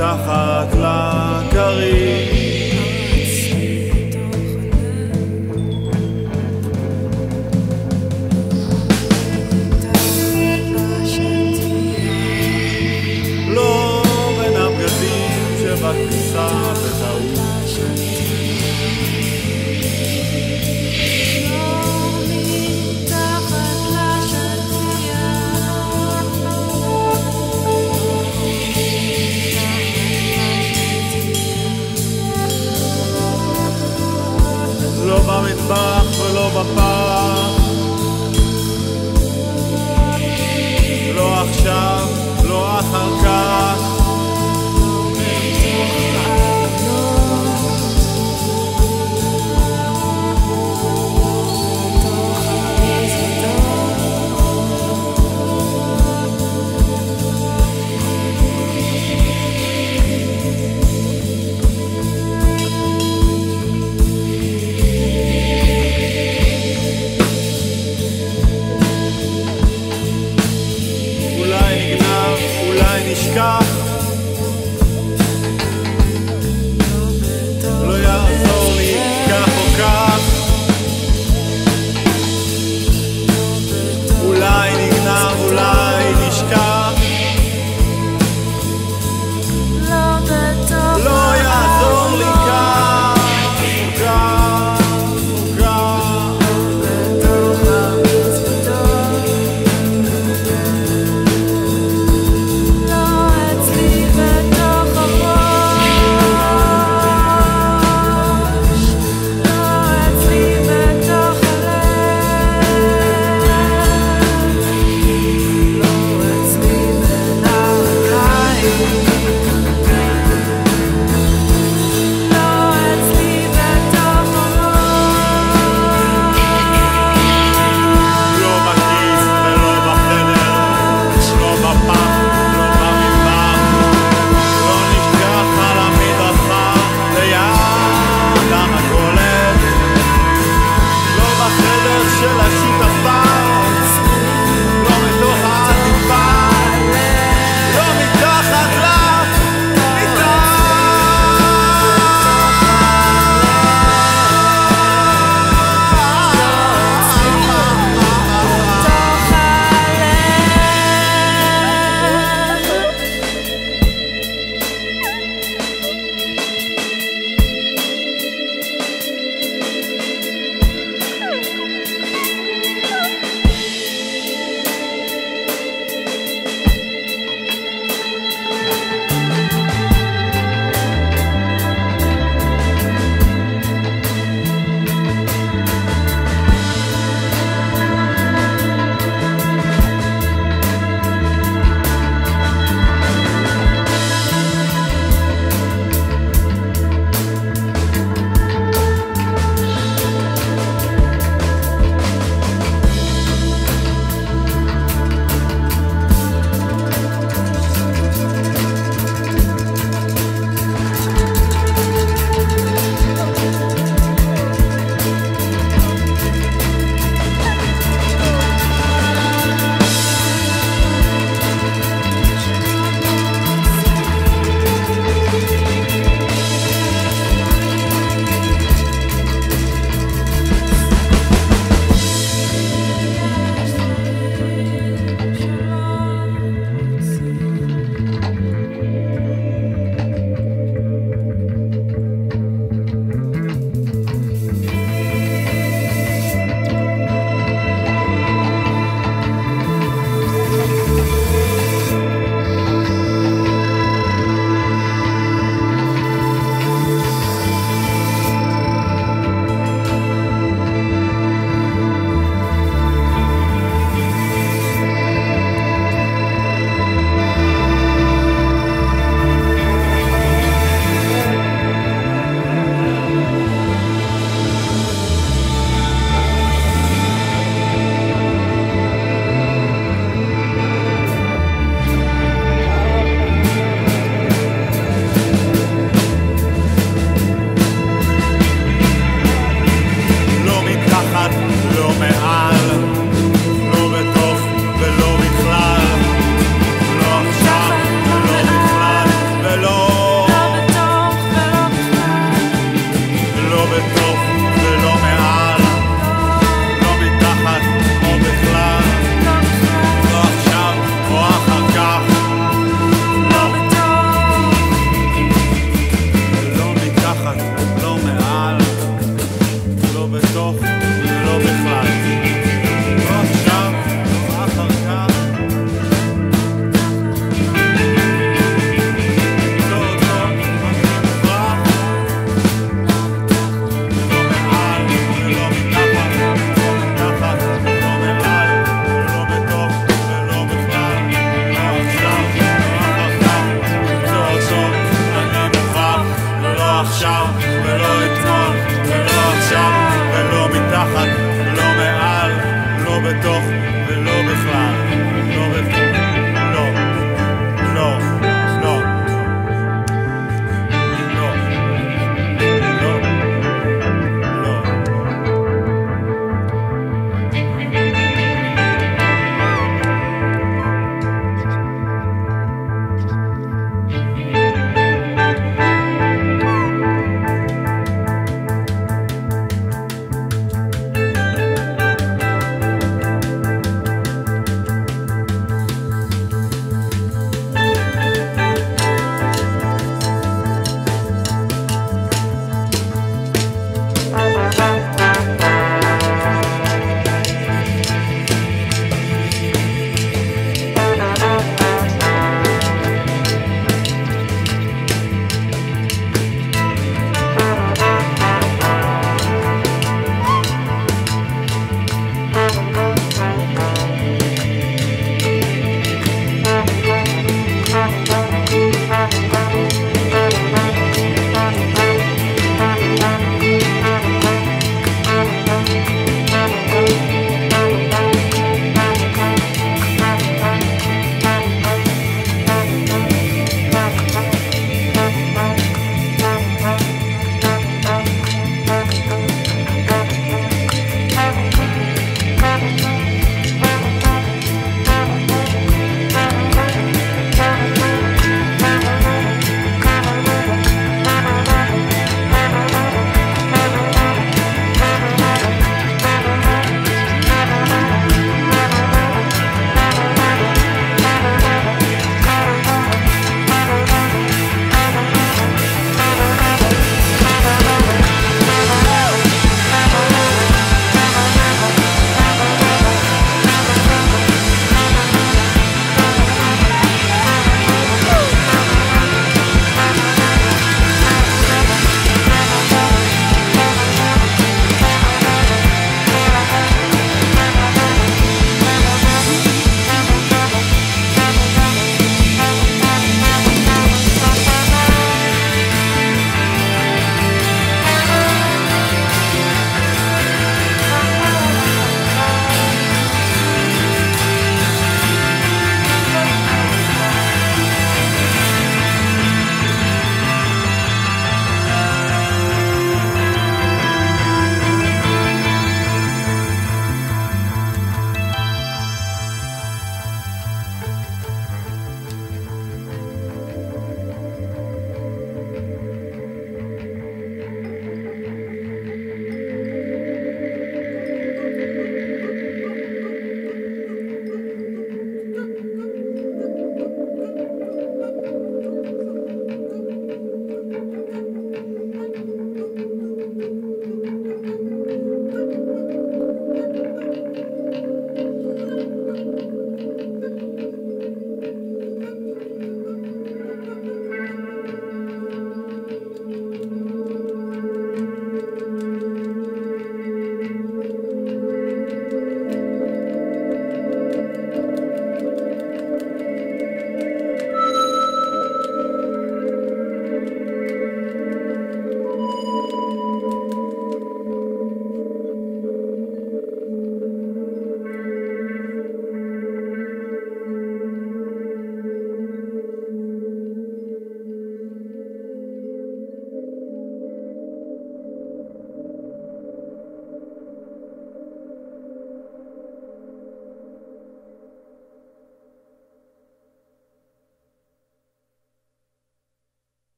מתחת לכרית